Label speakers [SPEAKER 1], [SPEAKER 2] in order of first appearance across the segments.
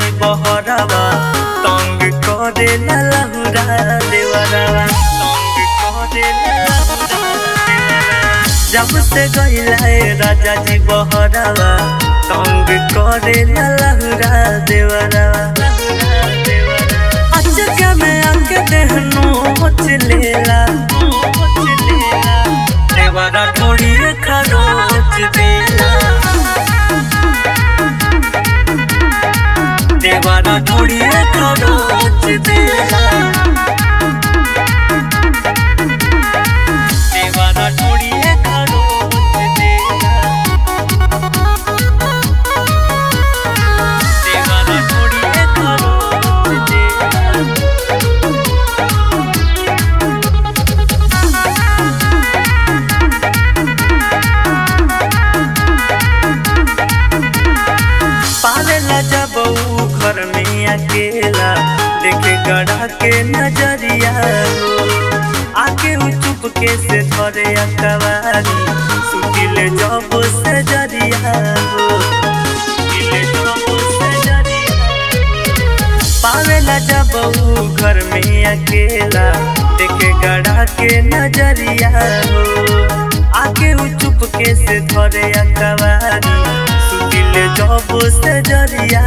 [SPEAKER 1] जी बहरावा, तंग करे ला लहुरा देवरावा, तंग करे लहुरा देवरावा। जब से गईला ए राजा जी बहरावा, तंग करे लहुरा देवरावा अचके में खरोच देला के नज़रिया आके चुप के से धरे अकवारी सुतिले जब से ज़रिया। पावेला जब घर में अकेला, देखे गड़ा के नज़रिया आके ऊ चुप के से धरे अकवारी सुतिले जब से ज़रिया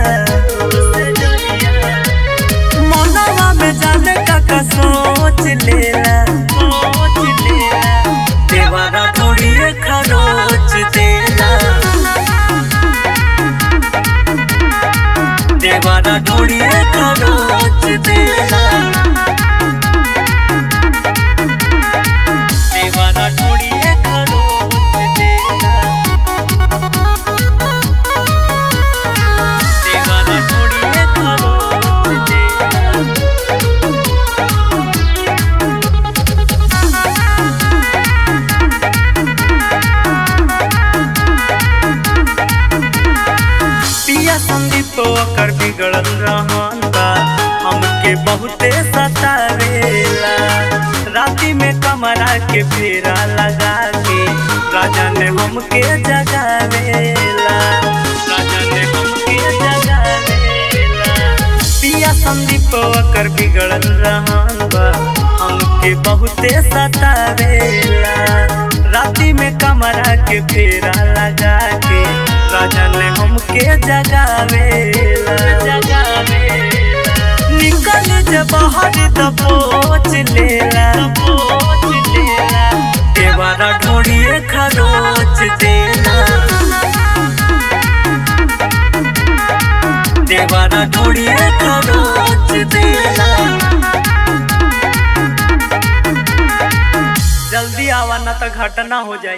[SPEAKER 1] के फेरा लगा के, राजा ने हमके जगावेला। राजा संदीप ओकर बिगड़ल रहन बा, हमके बहुते सतावेला। राती में कमरा के फेरा लगा के, राजा ने हमके जगावेला। जगावेला निकल जब बाहर दबोच लेला जल्दी आवा ना तो घटना हो जाए।